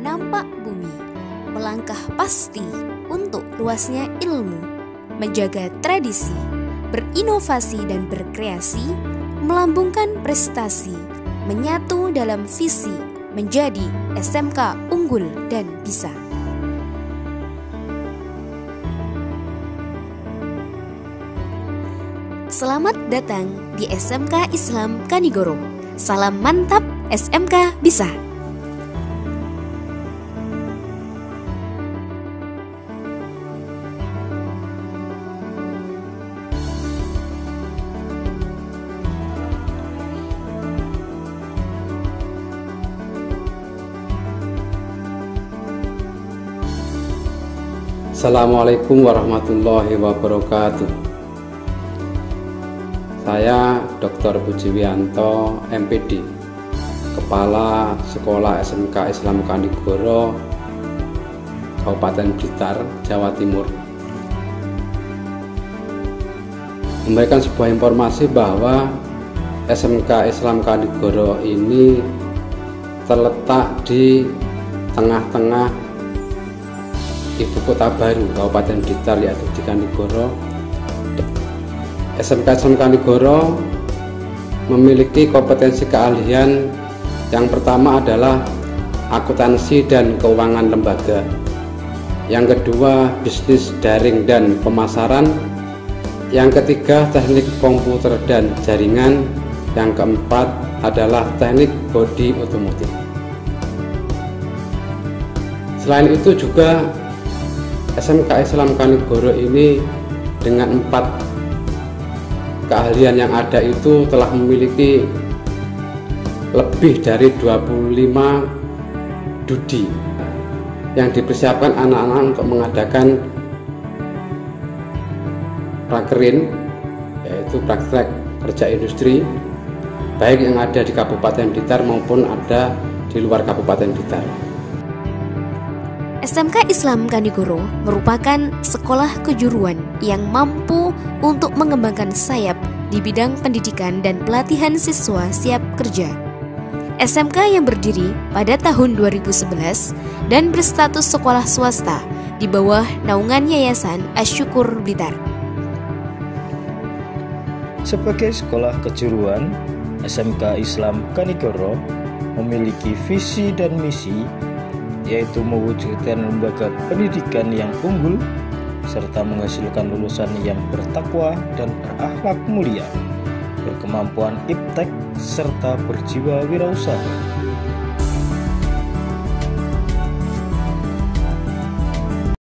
nampak bumi, melangkah pasti untuk luasnya ilmu, menjaga tradisi, berinovasi dan berkreasi, melambungkan prestasi, menyatu dalam visi menjadi SMK unggul dan bisa. Selamat datang di SMK Islam Kanigoro. Salam mantap SMK Bisa. Assalamualaikum warahmatullahi wabarakatuh. Saya Dr. Pujiwianto, MPD, Kepala Sekolah SMK Islam Kanigoro, Kabupaten Blitar, Jawa Timur. Memberikan sebuah informasi bahwa SMK Islam Kanigoro ini terletak di tengah-tengah ibu kota baru Kabupaten Blitar yaitu di Kanigoro. SMK SMK Kanigoro memiliki kompetensi keahlian. Yang pertama adalah akuntansi dan keuangan lembaga. Yang kedua bisnis daring dan pemasaran. Yang ketiga teknik komputer dan jaringan. Yang keempat adalah teknik bodi otomotif. Selain itu juga SMK Islam Kanigoro ini dengan empat keahlian yang ada itu telah memiliki lebih dari 25 dudi yang dipersiapkan anak-anak untuk mengadakan prakerin yaitu praktek kerja industri baik yang ada di Kabupaten Blitar maupun ada di luar Kabupaten Blitar. SMK Islam Kanigoro merupakan sekolah kejuruan yang mampu untuk mengembangkan sayap di bidang pendidikan dan pelatihan siswa siap kerja. SMK yang berdiri pada tahun 2011 dan berstatus sekolah swasta di bawah naungan Yayasan Asyukur Blitar. Sebagai sekolah kejuruan, SMK Islam Kanigoro memiliki visi dan misi yaitu mewujudkan lembaga pendidikan yang unggul serta menghasilkan lulusan yang bertakwa dan berakhlak mulia, berkemampuan iptek serta berjiwa wirausaha.